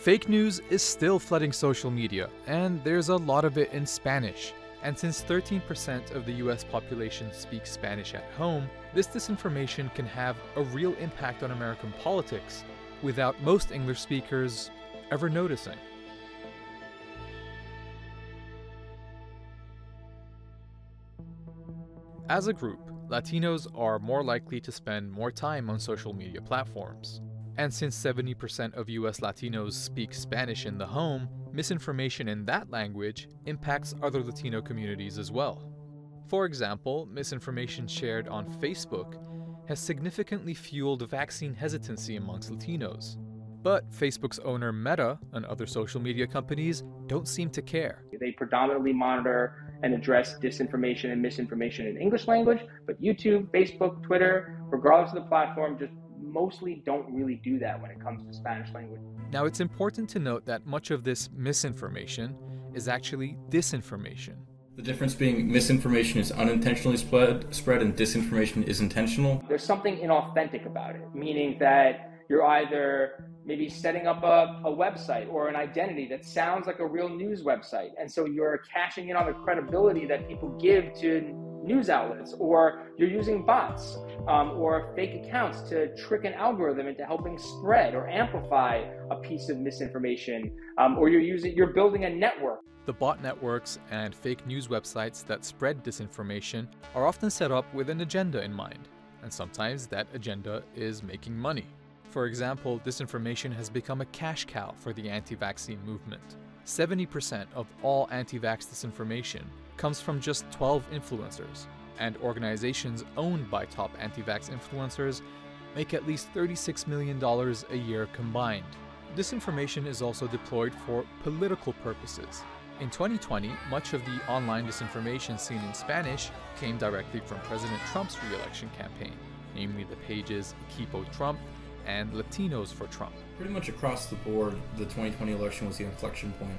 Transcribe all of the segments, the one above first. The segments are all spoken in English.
Fake news is still flooding social media, and there's a lot of it in Spanish. And since 13% of the US population speaks Spanish at home, this disinformation can have a real impact on American politics without most English speakers ever noticing. As a group, Latinos are more likely to spend more time on social media platforms. And since 70% of US Latinos speak Spanish in the home, misinformation in that language impacts other Latino communities as well. For example, misinformation shared on Facebook has significantly fueled vaccine hesitancy amongst Latinos. But Facebook's owner Meta and other social media companies don't seem to care. They predominantly monitor and address disinformation and misinformation in English language, but YouTube, Facebook, Twitter, regardless of the platform, just mostly don't really do that when it comes to Spanish language. Now, it's important to note that much of this misinformation is actually disinformation. The difference being misinformation is unintentionally spread, spread and disinformation is intentional. There's something inauthentic about it, meaning that you're either maybe setting up a, a website or an identity that sounds like a real news website. And so you're cashing in on the credibility that people give to news outlets, or you're using bots um, or fake accounts to trick an algorithm into helping spread or amplify a piece of misinformation, um, or you're using you're building a network. The bot networks and fake news websites that spread disinformation are often set up with an agenda in mind, and sometimes that agenda is making money. For example, disinformation has become a cash cow for the anti vaccine movement. 70% of all anti vax disinformation comes from just 12 influencers, and organizations owned by top anti vax influencers make at least $36 million a year combined. Disinformation is also deployed for political purposes. In 2020, much of the online disinformation seen in Spanish came directly from President Trump's re election campaign, namely the pages Equipo Trump and Latinos for Trump. Pretty much across the board, the 2020 election was the inflection point.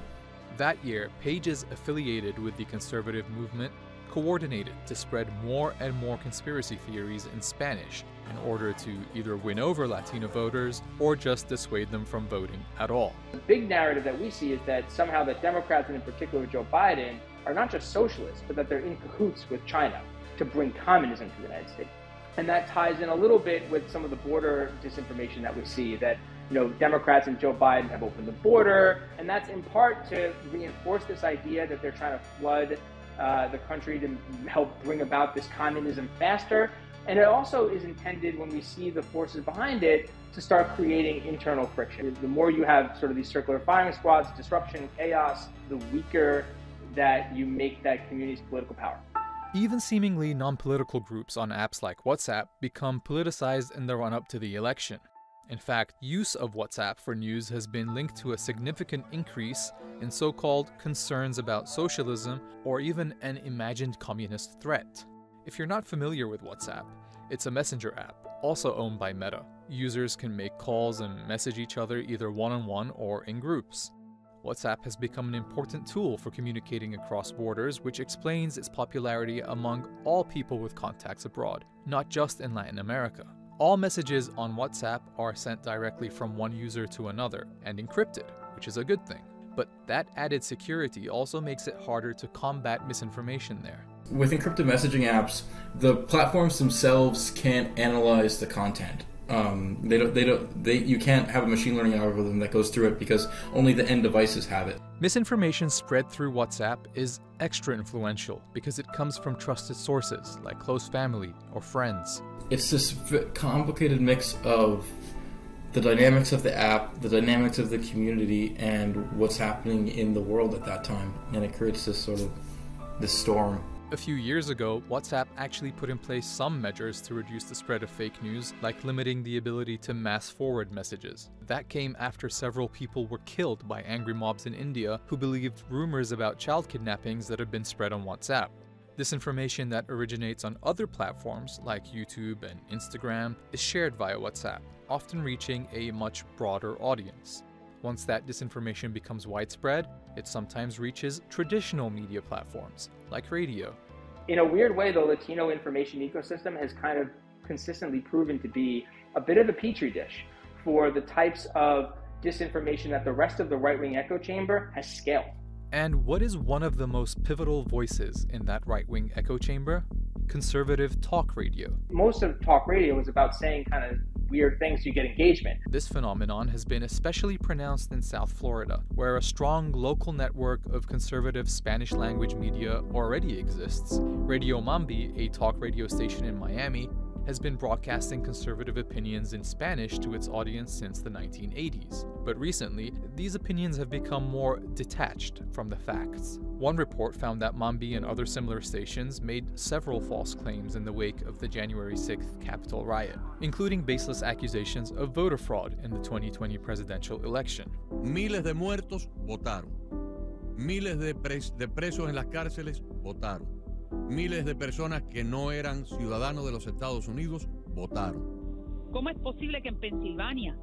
That year, pages affiliated with the conservative movement coordinated to spread more and more conspiracy theories in Spanish in order to either win over Latino voters or just dissuade them from voting at all. The big narrative that we see is that somehow the Democrats, and in particular Joe Biden, are not just socialists, but that they're in cahoots with China to bring communism to the United States. And that ties in a little bit with some of the border disinformation that we see that you know Democrats and Joe Biden have opened the border, and that's in part to reinforce this idea that they're trying to flood uh, the country to help bring about this communism faster. And it also is intended, when we see the forces behind it, to start creating internal friction. The more you have sort of these circular firing squads, disruption, chaos, the weaker that you make that community's political power. Even seemingly non political groups on apps like WhatsApp become politicized in the run up to the election. In fact, use of WhatsApp for news has been linked to a significant increase in so called concerns about socialism or even an imagined communist threat. If you're not familiar with WhatsApp, it's a messenger app, also owned by Meta. Users can make calls and message each other either one on one or in groups. WhatsApp has become an important tool for communicating across borders, which explains its popularity among all people with contacts abroad, not just in Latin America. All messages on WhatsApp are sent directly from one user to another and encrypted, which is a good thing. But that added security also makes it harder to combat misinformation there. With encrypted messaging apps, the platforms themselves can't analyze the content. Um, they don't. They don't. They. You can't have a machine learning algorithm that goes through it because only the end devices have it. Misinformation spread through WhatsApp is extra influential because it comes from trusted sources like close family or friends. It's this complicated mix of the dynamics of the app, the dynamics of the community, and what's happening in the world at that time, and it creates this sort of this storm. A few years ago, WhatsApp actually put in place some measures to reduce the spread of fake news, like limiting the ability to mass forward messages. That came after several people were killed by angry mobs in India who believed rumors about child kidnappings that had been spread on WhatsApp. This information that originates on other platforms like YouTube and Instagram is shared via WhatsApp, often reaching a much broader audience. Once that disinformation becomes widespread, it sometimes reaches traditional media platforms, like radio. In a weird way, the Latino information ecosystem has kind of consistently proven to be a bit of a petri dish for the types of disinformation that the rest of the right wing echo chamber has scaled. And what is one of the most pivotal voices in that right wing echo chamber? Conservative talk radio. Most of talk radio was about saying kind of weird things to get engagement. This phenomenon has been especially pronounced in South Florida, where a strong local network of conservative Spanish language media already exists. Radio Mambi, a talk radio station in Miami, has been broadcasting conservative opinions in Spanish to its audience since the 1980s. But recently, these opinions have become more detached from the facts. One report found that Mambi and other similar stations made several false claims in the wake of the January 6th Capitol riot, including baseless accusations of voter fraud in the 2020 presidential election. Miles de muertos votaron. Miles de, pres de presos en las cárceles votaron. miles de personas que no eran ciudadanos de los Estados Unidos votaron. ¿Cómo es posible que en Pensilvania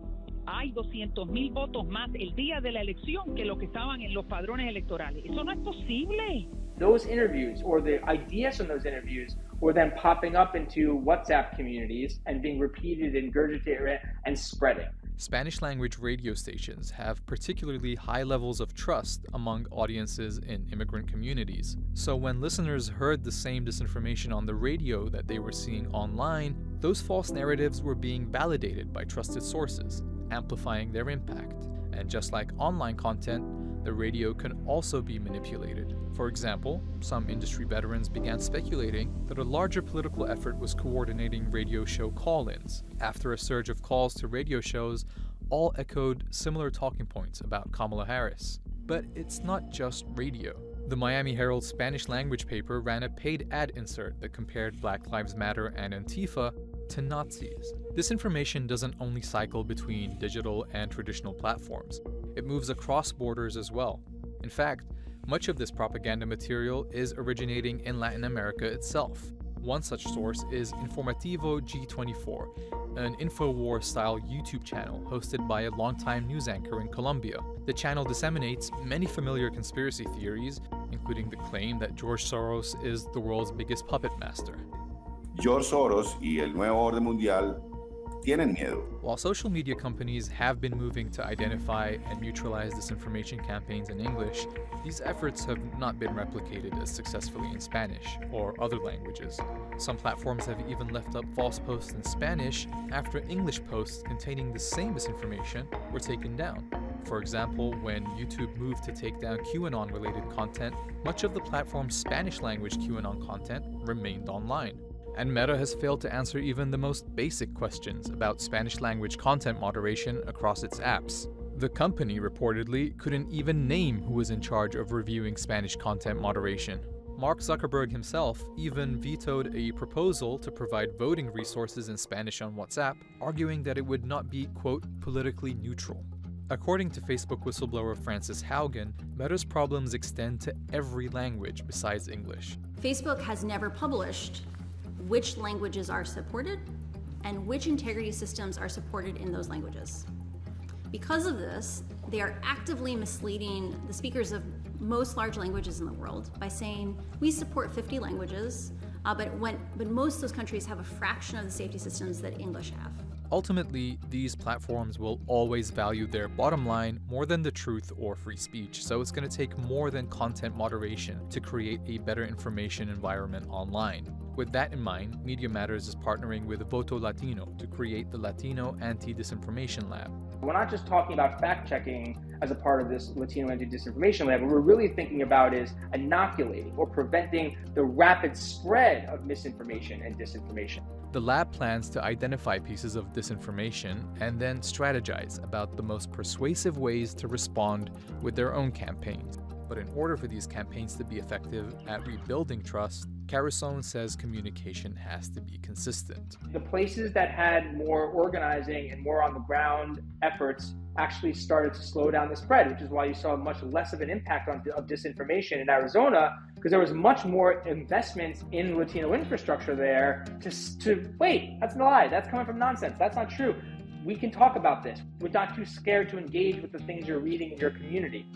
hay 200 mil votos más el día de la elección que los que estaban en los padrones electorales? Eso no es posible. Those interviews or the ideas from those interviews were then popping up into WhatsApp communities and being repeated and regurgitated and spreading. Spanish language radio stations have particularly high levels of trust among audiences in immigrant communities. So when listeners heard the same disinformation on the radio that they were seeing online, those false narratives were being validated by trusted sources, amplifying their impact. And just like online content, the radio can also be manipulated. For example, some industry veterans began speculating that a larger political effort was coordinating radio show call ins. After a surge of calls to radio shows, all echoed similar talking points about Kamala Harris. But it's not just radio. The Miami Herald Spanish language paper ran a paid ad insert that compared Black Lives Matter and Antifa to Nazis. This information doesn't only cycle between digital and traditional platforms, it moves across borders as well. In fact, much of this propaganda material is originating in Latin America itself. One such source is Informativo G24, an Infowar style YouTube channel hosted by a longtime news anchor in Colombia. The channel disseminates many familiar conspiracy theories, including the claim that George Soros is the world's biggest puppet master. George Soros y el nuevo orden mundial tienen miedo. While social media companies have been moving to identify and neutralize disinformation campaigns in English, these efforts have not been replicated as successfully in Spanish or other languages. Some platforms have even left up false posts in Spanish after English posts containing the same misinformation were taken down. For example, when YouTube moved to take down QAnon related content, much of the platform's Spanish language QAnon content remained online and Meta has failed to answer even the most basic questions about Spanish language content moderation across its apps. The company reportedly couldn't even name who was in charge of reviewing Spanish content moderation. Mark Zuckerberg himself even vetoed a proposal to provide voting resources in Spanish on WhatsApp, arguing that it would not be, quote, politically neutral. According to Facebook whistleblower Frances Haugen, Meta's problems extend to every language besides English. Facebook has never published which languages are supported and which integrity systems are supported in those languages. Because of this, they are actively misleading the speakers of most large languages in the world by saying we support 50 languages, uh, but, when, but most of those countries have a fraction of the safety systems that English have. Ultimately, these platforms will always value their bottom line more than the truth or free speech, so it's going to take more than content moderation to create a better information environment online. With that in mind, Media Matters is partnering with Voto Latino to create the Latino Anti Disinformation Lab. We're not just talking about fact checking as a part of this Latino Anti Disinformation Lab. What we're really thinking about is inoculating or preventing the rapid spread of misinformation and disinformation. The lab plans to identify pieces of disinformation and then strategize about the most persuasive ways to respond with their own campaigns. But in order for these campaigns to be effective at rebuilding trust, Carusone says communication has to be consistent. The places that had more organizing and more on the ground efforts actually started to slow down the spread, which is why you saw much less of an impact on, of disinformation in Arizona, because there was much more investment in Latino infrastructure there to, to wait, that's a lie, that's coming from nonsense, that's not true. We can talk about this. We're not too scared to engage with the things you're reading in your community.